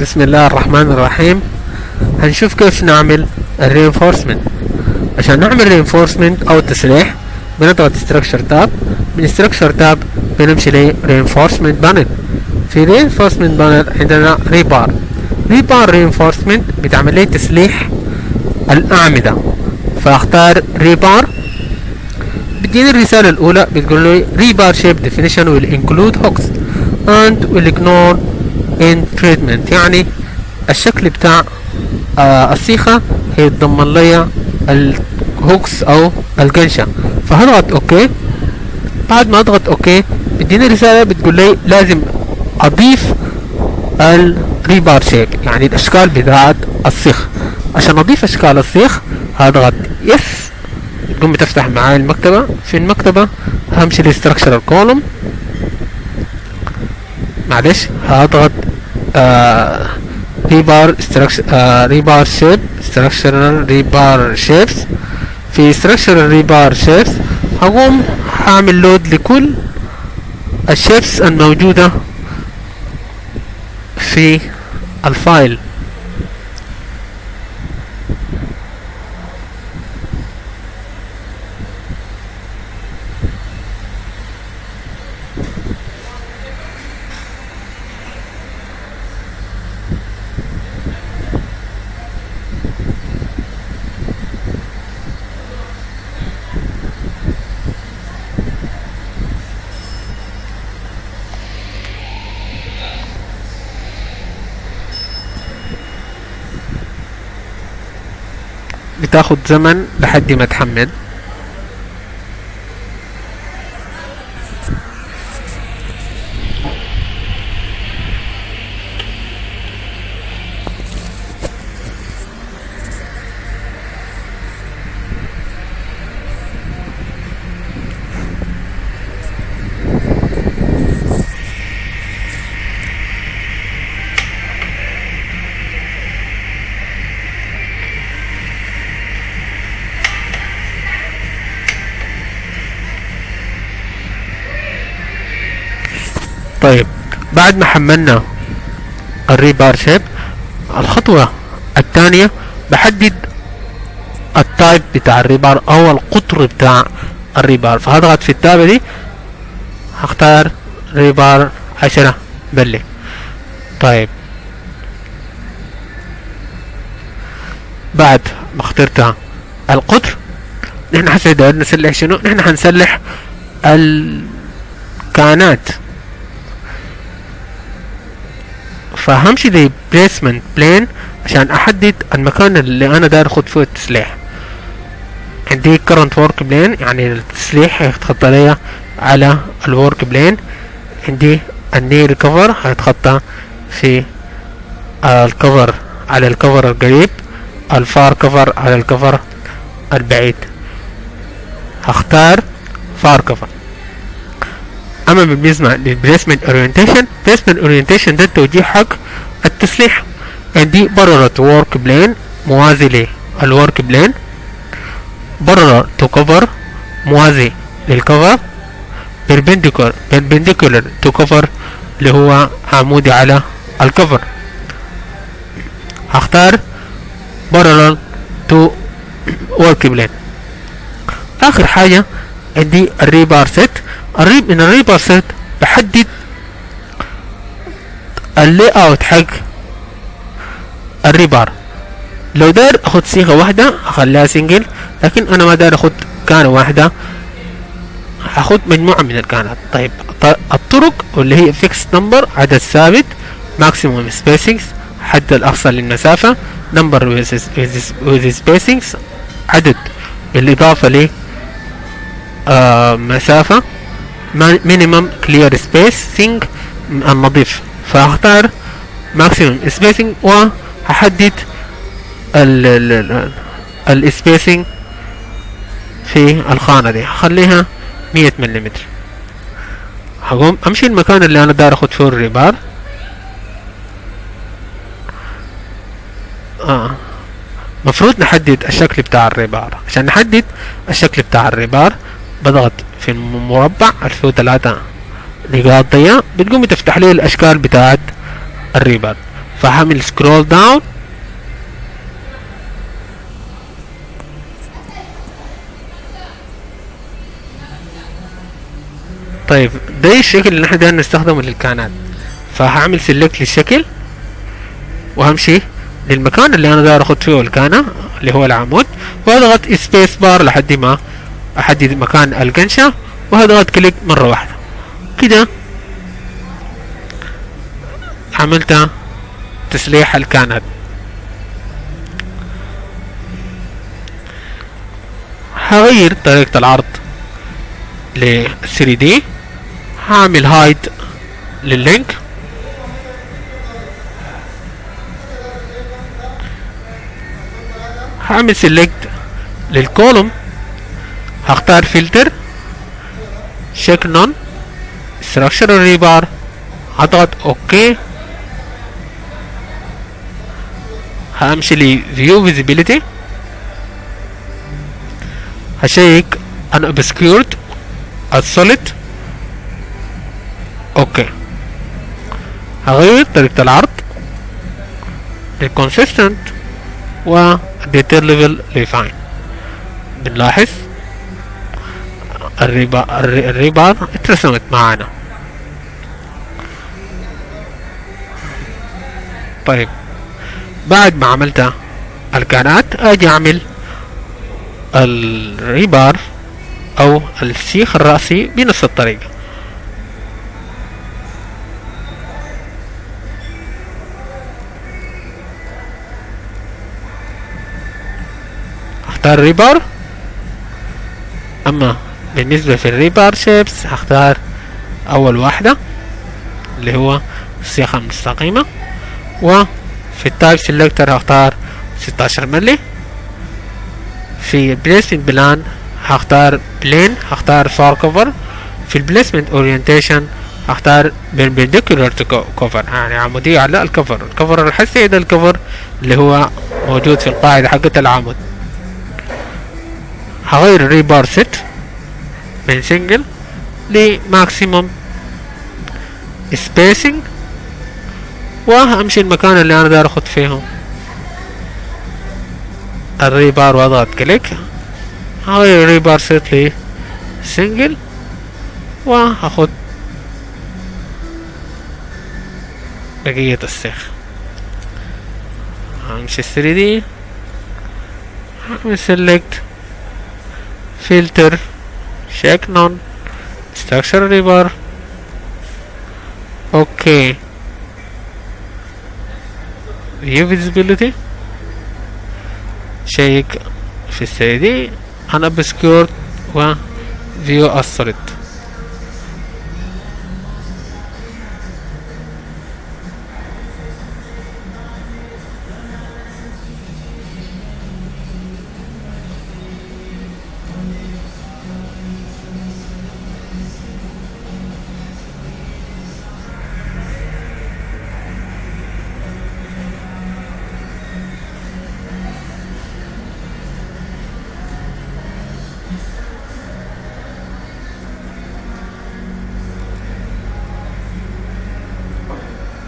بسم الله الرحمن الرحيم. هنشوف كيف نعمل ال reinforcement عشان نعمل reinforcement أو تسليح بنضغط structure tab من structure tab بنمشي ل reinforcement panel. في reinforcement panel عندنا rebar rebar reinforcement بتعمل لي تسليح الأعمدة. فأختار rebar بتجيني الرسالة الأولى بتقول لي rebar shape definition will include hooks and will ignore end treatment. يعني الشكل بتاع آه السيخة هيتضمن لي ال hooks أو القنشة فهضغط OK؟ بعد ما أضغط OK بتجيني رسالة بتقول لي لازم أضيف ال rebar shape يعني الأشكال بتاعت السيخ. عشان أضيف أشكال السيخ هضغط yes تقوم بتفتح معاي المكتبة. في المكتبة همشي ل structure column معلش هضغط آه rebar structure آه rebar shape structural rebar shapes في structural rebar shapes هقوم هعمل load لكل ال shapes الموجودة في ال file بتاخد زمن لحد ما تحمل. طيب بعد ما حملنا ال rebar shape الخطوة الثانية بحدد ال type بتاع ال rebar أو القطر بتاع ال rebar فهضغط في ال tab دي. هختار rebar عشرة ملي. طيب. بعد ما اخترت القطر نحن حسع داير نسلح شنو؟ نحن حنسلح الكانات فهمشي لي placement plane عشان أحدد المكان اللي أنا داير أخد فيه التسليح. عندي current work plane يعني التسليح هيتخطى لي على ال work plane عندي ال near cover هيتخطى في ال cover على ال cover القريب ال far cover على ال cover البعيد. هختار far cover أما بالنسبة لل placement orientation placement orientation ده التوجيه حق التسليح. عندي parallel work plane موازي لل work plane parallel to cover موازي لل cover perpendicular perpendicular to cover اللي هو عمودي على ال cover هختار parallel to work plane آخر حاجة عندي ال rebar set ال reb من ال rebar set بحدد ال layout حق ال rebar. لو داير أخد سيخة واحدة أخليها single لكن أنا ما داير أخد كانة واحدة هاخد مجموعة من الكانات. طيب الطرق واللي هي fixed number عدد ثابت maximum spacings حد الاقصى للمسافة number with spacings عدد بالإضافة ل آه مسافة. minimum clear spacing النظيف فأختار maximum spacing وهحدد ال spacing في الخانة دي. هخليها مية مليمتر هقوم أمشي المكان اللي أنا داير أخد فيه الريبار آه. مفروض نحدد الشكل بتاع الريبار عشان نحدد الشكل بتاع الريبار بضغط في المربع 2003 نقاط ضياء. بتقوم تفتح لي الأشكال بتاعت الريبار فهعمل سكرول داون طيب ده الشكل اللي إحنا دايما نستخدمه للكانات. فهعمل select للشكل. وهمشي للمكان اللي أنا داير أخد فيه الكانة اللي هو العمود. وأضغط space bar لحد ما أحدد مكان القنشة وهضغط click مرة واحدة. كده. عملت تسليح الكانات هغير طريقة العرض ل 3D هعمل hide لل link هعمل select لل column هختار filter check none structural rebar هضغط OK همشي view visibility. ه check unobscured ال solid OK هغير طريقة العرض. لل consistent و detail level fine. بنلاحظ ال reba ال rebar اترسمت معانا. طيب بعد ما عملت الكانات أجي أعمل ال rebar أو السيخ الرأسي بنفس الطريقة أختار rebar أما بالنسبة في ال rebar shapes هختار أول واحدة اللي هو السياخة المستقيمة وفي ال type selector هختار ستاشر ملي في placement plane هختار plane هختار far cover في ال placement orientation هختار perpendicular to يعني عمودية على ال cover ال cover الحسي ده ال cover اللي هو موجود في القاعدة حقة العمود هغير ال rebar set من single ل maximum spacing وهمشي المكان اللي أنا داير اخد فيه ال rebar واضغط click هغير ال rebar set لي single وهاخد بقية السيخ همشي 3 دي هعمل سيلكت filter. Check none structure river okay view visibility شيك في 3D unobscured و view السوليد